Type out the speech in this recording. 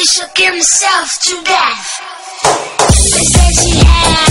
I've been out of my head, and now I